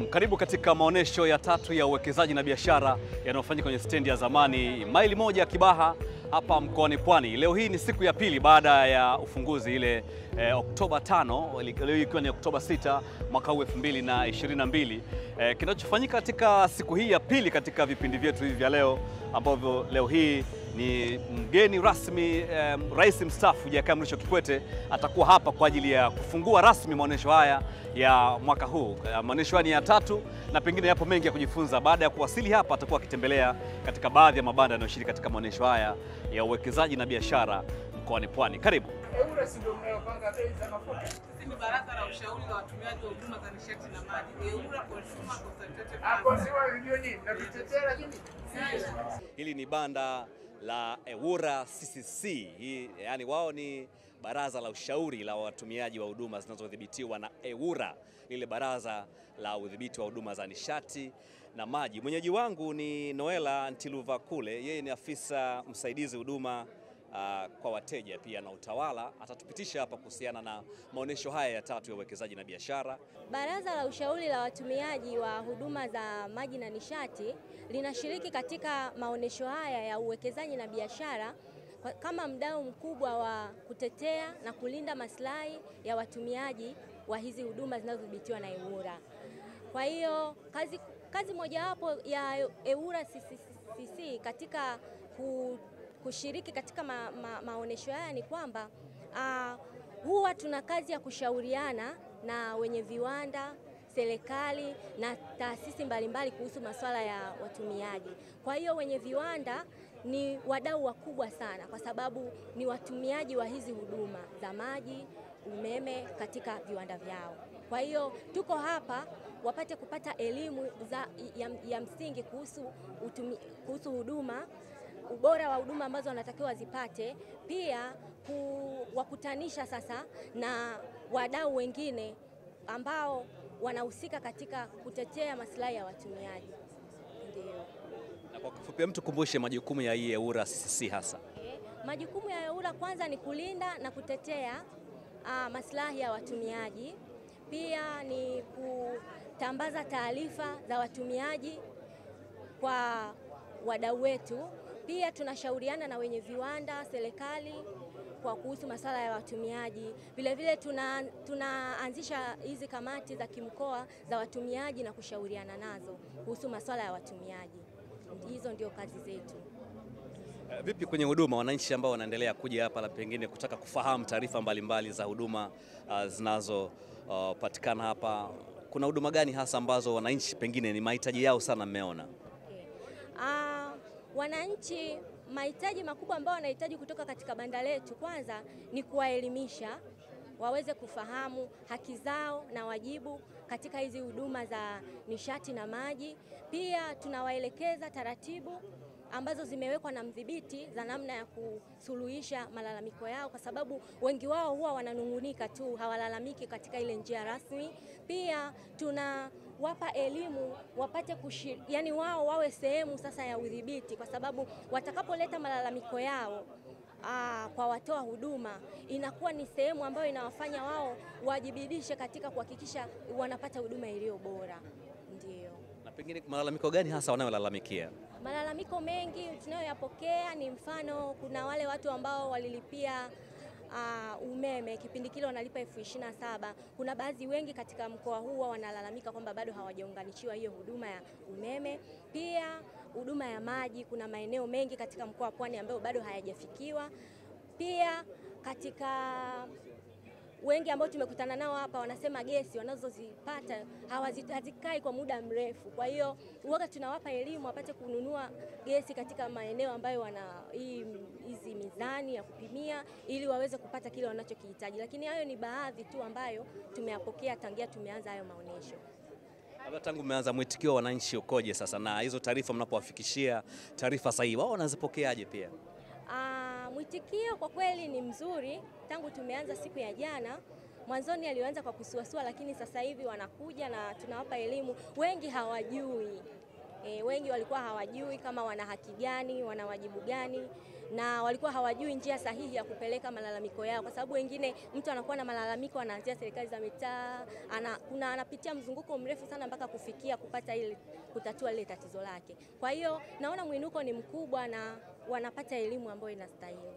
Karibu katika maonyesho ya tatu ya uwekezaji na biashara yanayofanyika kwenye stendi ya zamani maili moja ya Kibaha hapa mkoani Pwani. Leo hii ni siku ya pili baada ya ufunguzi ile eh, Oktoba 5, leo ikiwa ni Oktoba 6 mwaka huu 2022. Eh, kinachofanyika katika siku hii ya pili katika vipindi vyetu hivi vya leo ambavyo leo hii ni mgeni rasmi eh, Rais mstaafu Jakaya Mrisho Kikwete atakuwa hapa kwa ajili ya kufungua rasmi maonyesho haya ya mwaka huu. Eh, Maonyesho haya ni ya tatu na pengine yapo mengi ya kujifunza. Baada ya kuwasili hapa, atakuwa akitembelea katika baadhi ya mabanda yanayoshiriki katika maonyesho haya ya uwekezaji na biashara mkoani Pwani. Karibu. Baraza la ushauri la watumiaji wa huduma za nishati na maji, EWURA Consumer Consultative Hili ni banda la EWURA CCC. Hii yani wao ni baraza la ushauri la watumiaji wa huduma zinazodhibitiwa na EWURA, lile baraza la udhibiti wa huduma za nishati na maji. Mwenyeji wangu ni Noela Ntiluvakule, yeye ni afisa msaidizi huduma ah, kwa wateja pia na utawala. Atatupitisha hapa kuhusiana na maonyesho haya ya tatu ya uwekezaji na biashara. Baraza la ushauri la watumiaji wa huduma za maji na nishati linashiriki katika maonyesho haya ya uwekezaji na biashara kama mdau mkubwa wa kutetea na kulinda maslahi ya watumiaji wa hizi huduma zinazodhibitiwa na EWURA. Kwa hiyo kazi, kazi mojawapo ya EWURA CCC katika ku, kushiriki katika ma, ma, maonesho haya ni kwamba uh, huwa tuna kazi ya kushauriana na wenye viwanda, serikali na taasisi mbalimbali kuhusu masuala ya watumiaji. Kwa hiyo wenye viwanda ni wadau wakubwa sana, kwa sababu ni watumiaji wa hizi huduma za maji, umeme katika viwanda vyao. Kwa hiyo tuko hapa wapate kupata elimu za, ya, ya msingi kuhusu, utumi, kuhusu huduma ubora wa huduma ambazo wanatakiwa wazipate, pia kuwakutanisha sasa na wadau wengine ambao wanahusika katika kutetea maslahi ya watumiaji. Ndio. Na kwa kifupi, mtu kumbushe majukumu ya hii EWURA CCC hasa. E, Majukumu ya EWURA kwanza ni kulinda na kutetea ah, maslahi ya watumiaji. Pia ni kutambaza taarifa za watumiaji kwa wadau wetu. Pia tunashauriana na wenye viwanda, serikali kwa kuhusu masuala ya watumiaji. Vilevile tuna tunaanzisha hizi kamati za kimkoa za watumiaji na kushauriana nazo kuhusu masuala ya watumiaji. Hizo ndio kazi zetu. Eh, Vipi kwenye huduma, wananchi ambao wanaendelea kuja hapa na pengine kutaka kufahamu taarifa mbalimbali za huduma uh, zinazopatikana hapa, kuna huduma gani hasa ambazo wananchi pengine ni mahitaji yao sana mmeona? Wananchi mahitaji makubwa ambayo wanahitaji kutoka katika banda letu, kwanza ni kuwaelimisha waweze kufahamu haki zao na wajibu katika hizi huduma za nishati na maji. Pia tunawaelekeza taratibu ambazo zimewekwa na mdhibiti za namna ya kusuluhisha malalamiko yao, kwa sababu wengi wao huwa wananung'unika tu, hawalalamiki katika ile njia rasmi. Pia tuna wapa elimu wapate kushir, yani wao wawe sehemu sasa ya udhibiti, kwa sababu watakapoleta malalamiko yao aa, kwa watoa huduma inakuwa ni sehemu ambayo inawafanya wao wajibidishe katika kuhakikisha wanapata huduma iliyo bora. Ndio. Pengine malalamiko gani hasa wanayolalamikia? Malalamiko mengi tunayoyapokea ni mfano, kuna wale watu ambao walilipia Uh, umeme kipindi kile wanalipa elfu ishirini na saba. Kuna baadhi wengi katika mkoa huu wanalalamika kwamba bado hawajaunganishiwa hiyo huduma ya umeme. Pia huduma ya maji, kuna maeneo mengi katika mkoa wa Pwani ambayo bado hayajafikiwa. Pia katika wengi ambao tumekutana nao hapa wanasema gesi wanazozipata hazikai kwa muda mrefu. Kwa hiyo uoga, tunawapa elimu wapate kununua gesi katika maeneo ambayo wana hizi mizani ya kupimia ili waweze kupata kile wanachokihitaji, lakini hayo ni baadhi tu ambayo tumeyapokea tangia tumeanza hayo maonyesho. Labda tangu mmeanza, mwitikio wa wananchi ukoje sasa, na hizo taarifa mnapowafikishia taarifa sahihi, wao wanazipokeaje pia? Mwitikio kwa kweli ni mzuri tangu tumeanza siku ya jana. Mwanzoni alianza kwa kusuasua, lakini sasa hivi wanakuja na tunawapa elimu. Wengi hawajui E, wengi walikuwa hawajui kama wana haki gani, wana wajibu gani na walikuwa hawajui njia sahihi ya kupeleka malalamiko yao, kwa sababu wengine, mtu anakuwa na malalamiko anaanzia serikali za mitaa, ana, kuna anapitia mzunguko mrefu sana mpaka kufikia kupata ile kutatua lile tatizo lake. Kwa hiyo naona mwinuko ni mkubwa na wanapata elimu ambayo inastahili.